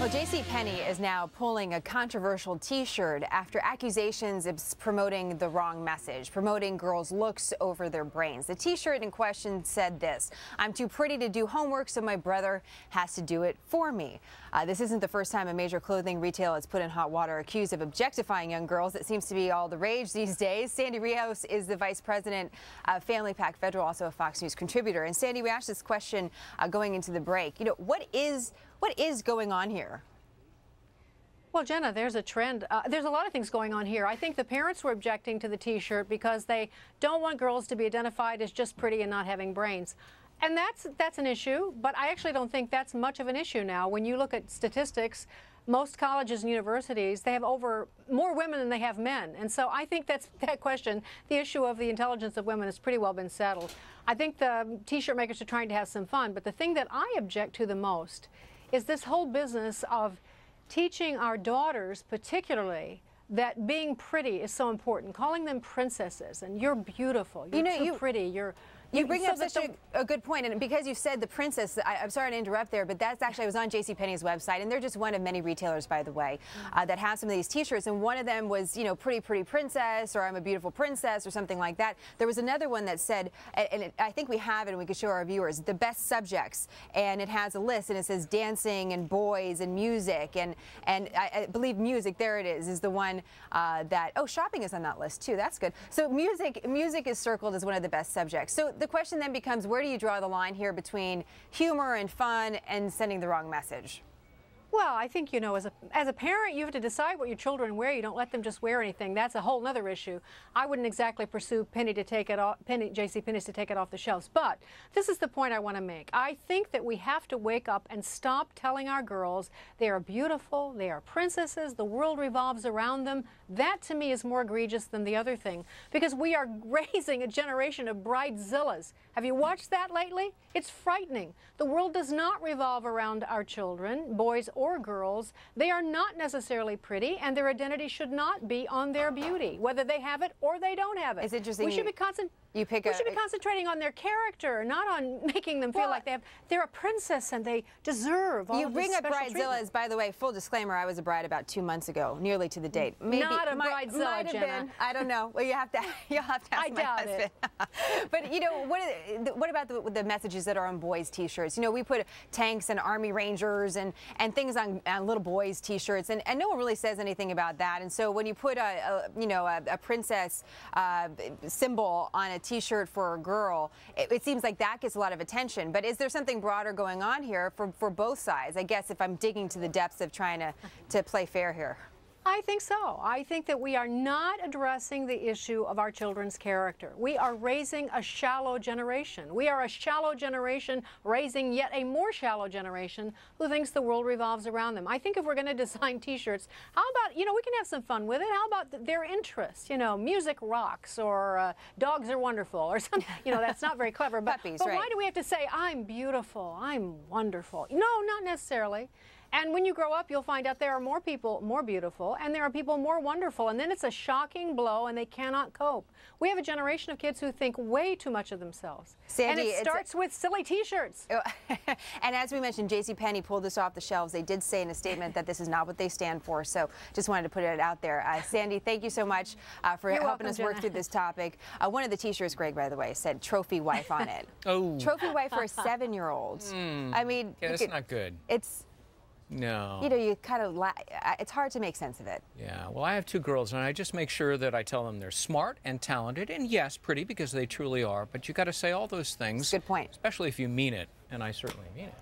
Well, J.C. Penney is now pulling a controversial T-shirt after accusations of promoting the wrong message, promoting girls' looks over their brains. The T-shirt in question said this: "I'm too pretty to do homework, so my brother has to do it for me." Uh, this isn't the first time a major clothing retailer has put in hot water accused of objectifying young girls. It seems to be all the rage these days. Sandy Rios is the vice president of Family PAC Federal, also a Fox News contributor. And Sandy, we asked this question uh, going into the break. You know, what is what is going on here? Well, Jenna, there's a trend. Uh, there's a lot of things going on here. I think the parents were objecting to the T-shirt because they don't want girls to be identified as just pretty and not having brains. And that's that's an issue, but I actually don't think that's much of an issue now. When you look at statistics, most colleges and universities they have over more women than they have men, and so I think that's that question. The issue of the intelligence of women has pretty well been settled. I think the T-shirt makers are trying to have some fun, but the thing that I object to the most is this whole business of teaching our daughters, particularly, that being pretty is so important. Calling them princesses and you're beautiful, you're you know, too you, pretty, you're you bring so up such a, a, good point, and because you said the princess, I, am sorry to interrupt there, but that's actually I was on JCPenney's website, and they're just one of many retailers, by the way, uh, that have some of these T-shirts, and one of them was, you know, pretty pretty princess, or I'm a beautiful princess, or something like that. There was another one that said, and it, I think we have it, and we could show our viewers the best subjects, and it has a list, and it says dancing and boys and music, and and I, I believe music, there it is, is the one uh, that oh shopping is on that list too. That's good. So music music is circled as one of the best subjects. So the question then becomes where do you draw the line here between humor and fun and sending the wrong message? Well, I think, you know, as a, as a parent, you have to decide what your children wear. You don't let them just wear anything. That's a whole other issue. I wouldn't exactly pursue Penney to take it off, Penney, J.C. Penney's to take it off the shelves. But this is the point I want to make. I think that we have to wake up and stop telling our girls they are beautiful, they are princesses, the world revolves around them. That to me is more egregious than the other thing because we are raising a generation of bridezillas. Have you watched that lately? It's frightening. The world does not revolve around our children, boys or girls. They are not necessarily pretty, and their identity should not be on their beauty, whether they have it or they don't have it. It's interesting. We should be concentrating. You pick we a, should be concentrating on their character, not on making them feel well, like they have. They're a princess and they deserve all You bring up bridezillas. By the way, full disclaimer: I was a bride about two months ago, nearly to the date. Maybe not a bridezilla, might, might have been. I don't know. Well, you have to. You'll have to ask I my doubt husband. It. but you know, what? What about the, the, messages that are on boys' T-shirts? You know, we put tanks and Army Rangers and and things on, on little boys' T-shirts, and, and no one really says anything about that. And so when you put a, a you know a, a princess uh, symbol on a T-shirt for a girl, it, it, seems like that gets a lot of attention. But is there something broader going on here for, for both sides? I guess if I'm digging to the depths of trying to, to play fair here. I think so. I think that we are not addressing the issue of our children's character. We are raising a shallow generation. We are a shallow generation raising yet a more shallow generation who thinks the world revolves around them. I think if we're going to design T-shirts, how about, you know, we can have some fun with it. How about their interests? You know, music rocks or uh, dogs are wonderful or something. You know, that's not very clever. But, Puppies, but right. why do we have to say, I'm beautiful, I'm wonderful? No, not necessarily. And when you grow up, you'll find out there are more people more beautiful and there are people more wonderful. And then it's a shocking blow and they cannot cope. We have a generation of kids who think way too much of themselves. Sandy, and it starts with silly T-shirts. and as we mentioned, J.C. Penney pulled this off the shelves. They did say in a statement that this is not what they stand for. So just wanted to put it out there. Uh, Sandy, thank you so much uh, for You're helping welcome, us Jenna. work through this topic. Uh, one of the T-shirts, Greg, by the way, said "trophy wife" on it. oh, trophy wife for a seven-year-old. Mm. I mean, yeah, that's could, not good. It's no. You know, you kind of, it's hard to make sense of it. Yeah, well, I have two girls, and I just make sure that I tell them they're smart and talented, and yes, pretty, because they truly are, but you got to say all those things. Good point. Especially if you mean it, and I certainly mean it.